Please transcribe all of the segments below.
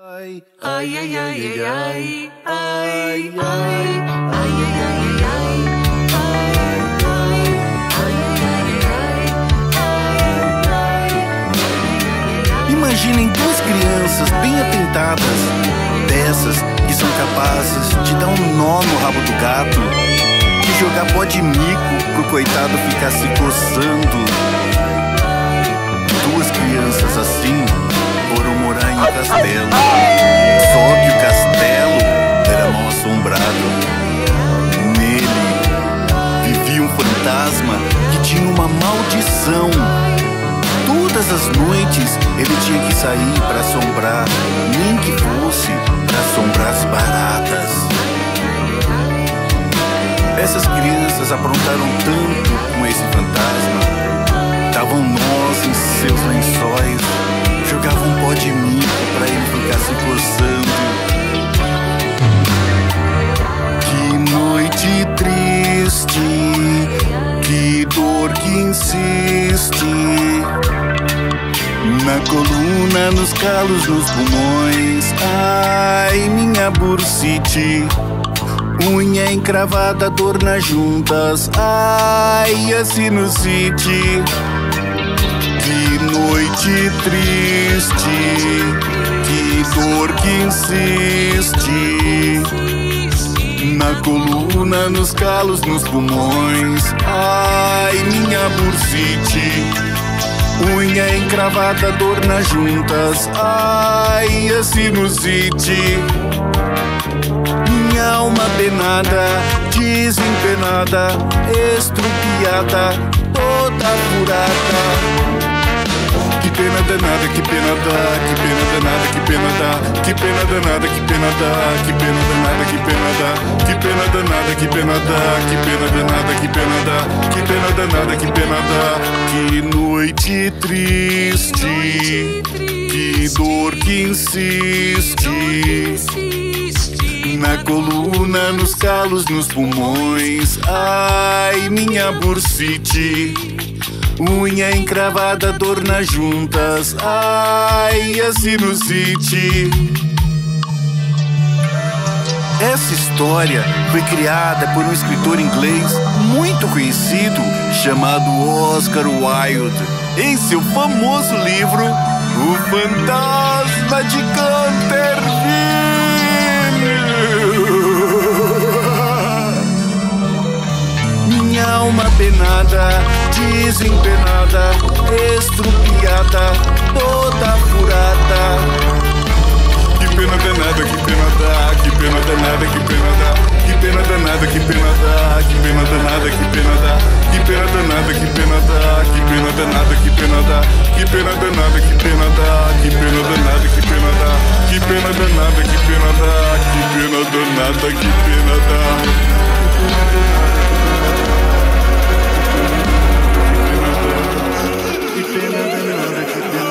Ai, ai, ai, ai, ai, ai, ai, ai, ai, Imaginem duas crianças bem atentadas, dessas que são capazes de dar um nó no rabo do gato, de jogar pó de mico pro coitado ficar se coçando. Duas crianças assim foram morar em castelo. Só que o castelo era mal assombrado. Nele vivia um fantasma que tinha uma maldição. Todas as noites ele tinha que sair para assombrar, nem que fosse para assombrar as baratas. Essas crianças aprontaram tanto com esse fantasma. Davam nós em seus lençóis, Na coluna, nos calos, nos pulmões. Ai, minha bursite. Unha encravada, dor nas juntas. Ai, a sinusite. Que noite triste. Que dor que insiste. Na coluna, nos calos, nos pulmões. Ai, minha bursite. Unha encravada, dor nas juntas. Ai, a sinusite. Minha alma penada, desempenada, estrupiada, toda furada. Que pena danada, que pena dá, que pena danada, que pena dá, que pena danada, que pena dá, que pena danada, que pena dá, que pena danada, que pena dá, que pena danada, que pena danada, que pena dá. Que noite triste, que dor que insiste. Na coluna, nos calos, nos pulmões. Ai, minha bursite. Unha encravada, dor nas juntas. Ai, a sinusite. Essa história foi criada por um escritor inglês muito conhecido chamado Oscar Wilde em seu famoso livro O Fantasma de Canterville. Minha alma penada, desempenada, estrupiada, pena dá, que pena danada, que pena dá, que pena danada, que pena dá, que pena danada, que pena dá, que pena danada, que pena dá. Que pena danada, que pena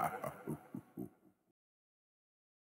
dá.